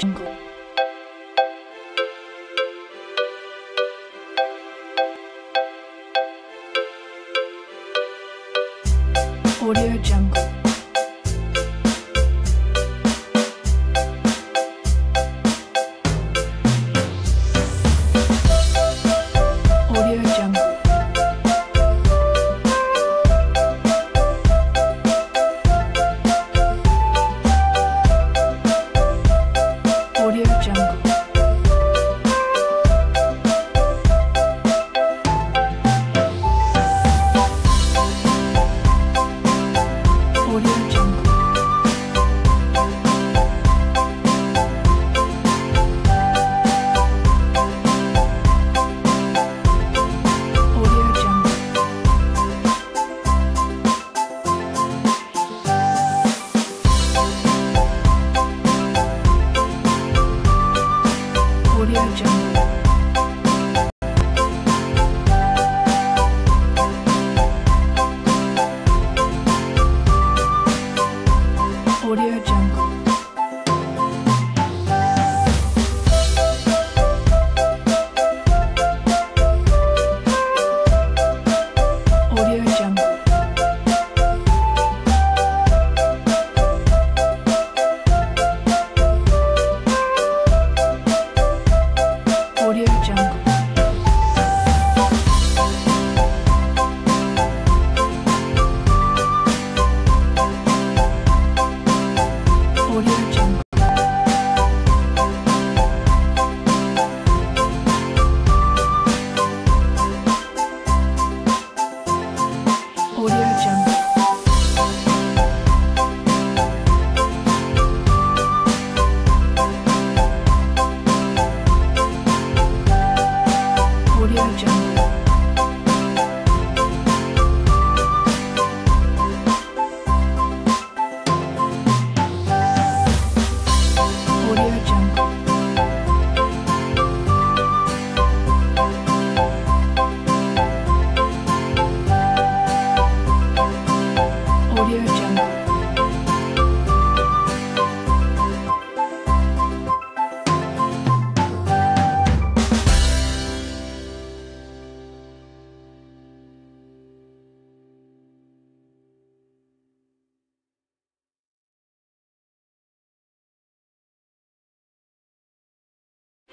Jungle. enjoy. job.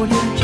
audio